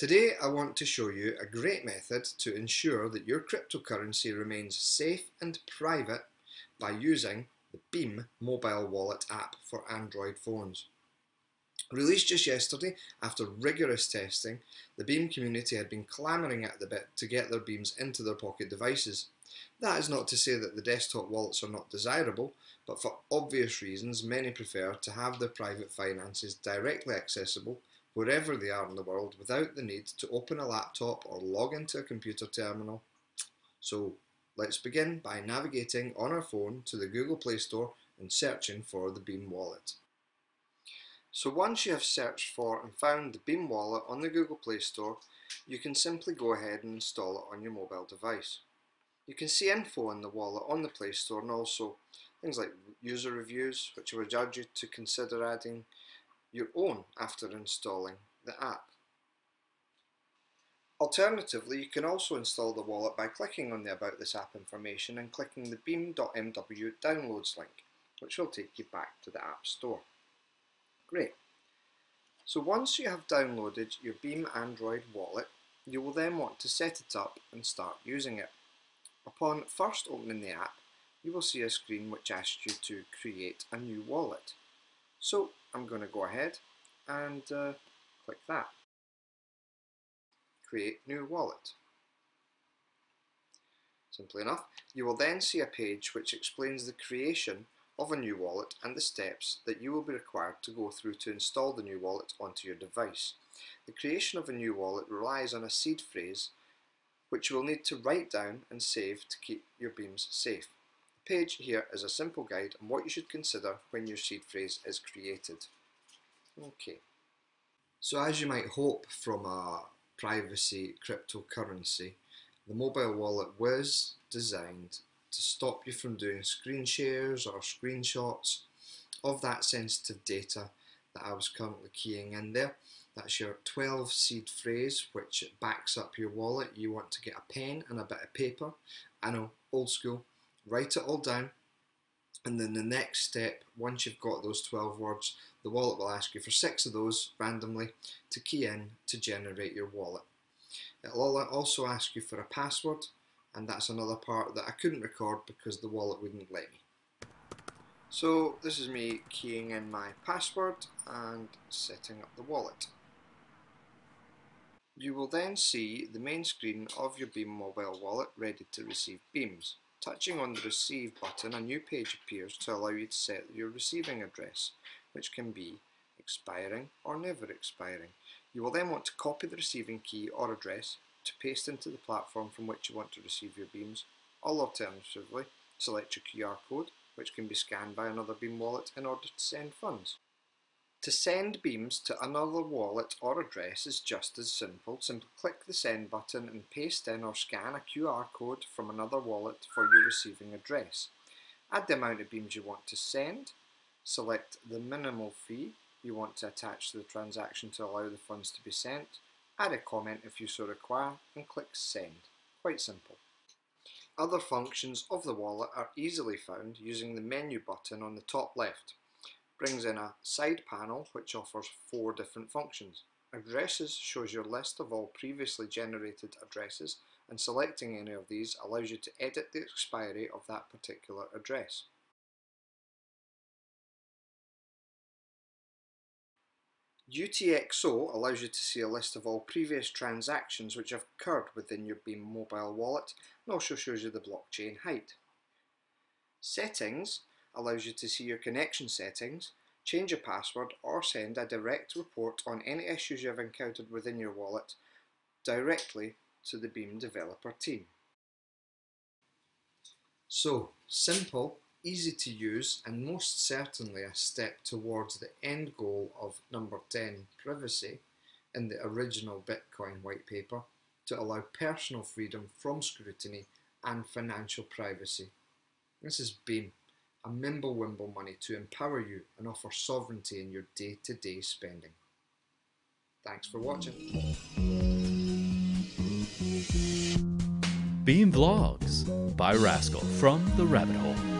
Today I want to show you a great method to ensure that your cryptocurrency remains safe and private by using the Beam mobile wallet app for Android phones. Released just yesterday, after rigorous testing, the Beam community had been clamouring at the bit to get their Beams into their pocket devices. That is not to say that the desktop wallets are not desirable, but for obvious reasons many prefer to have their private finances directly accessible wherever they are in the world without the need to open a laptop or log into a computer terminal. So let's begin by navigating on our phone to the Google Play Store and searching for the Beam wallet. So once you have searched for and found the Beam wallet on the Google Play Store, you can simply go ahead and install it on your mobile device. You can see info on the wallet on the Play Store and also things like user reviews, which I would urge you to consider adding your own after installing the app. Alternatively, you can also install the wallet by clicking on the About This App information and clicking the beam.mw downloads link, which will take you back to the App Store. Great. So once you have downloaded your Beam Android wallet, you will then want to set it up and start using it. Upon first opening the app, you will see a screen which asks you to create a new wallet. So I'm going to go ahead and uh, click that. Create new wallet. Simply enough, you will then see a page which explains the creation of a new wallet and the steps that you will be required to go through to install the new wallet onto your device. The creation of a new wallet relies on a seed phrase which you will need to write down and save to keep your beams safe. Page here is a simple guide on what you should consider when your seed phrase is created. Okay. So as you might hope from a privacy cryptocurrency, the mobile wallet was designed to stop you from doing screen shares or screenshots of that sensitive data that I was currently keying in there. That's your 12 seed phrase which backs up your wallet. You want to get a pen and a bit of paper. I know, old school. Write it all down and then the next step, once you've got those 12 words, the wallet will ask you for six of those randomly to key in to generate your wallet. It'll also ask you for a password and that's another part that I couldn't record because the wallet wouldn't let me. So this is me keying in my password and setting up the wallet. You will then see the main screen of your Beam mobile wallet ready to receive beams. Touching on the receive button a new page appears to allow you to set your receiving address which can be expiring or never expiring. You will then want to copy the receiving key or address to paste into the platform from which you want to receive your beams, or alternatively, select your QR code, which can be scanned by another Beam wallet in order to send funds. To send beams to another wallet or address is just as simple. Simply click the send button and paste in or scan a QR code from another wallet for your receiving address. Add the amount of beams you want to send, select the minimal fee you want to attach to the transaction to allow the funds to be sent, add a comment if you so require, and click send. Quite simple. Other functions of the wallet are easily found using the menu button on the top left. Brings in a side panel which offers four different functions. Addresses shows your list of all previously generated addresses and selecting any of these allows you to edit the expiry of that particular address. UTXO allows you to see a list of all previous transactions which have occurred within your Beam mobile wallet and also shows you the blockchain height. Settings allows you to see your connection settings, change your password or send a direct report on any issues you have encountered within your wallet directly to the Beam developer team. So, simple easy to use and most certainly a step towards the end goal of number 10 privacy in the original Bitcoin white paper to allow personal freedom from scrutiny and financial privacy. This is Beam, a Mimblewimble money to empower you and offer sovereignty in your day-to-day -day spending. Thanks for watching. Beam Vlogs by Raskul from the Rabbit Hole.